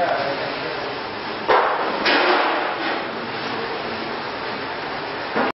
Yeah.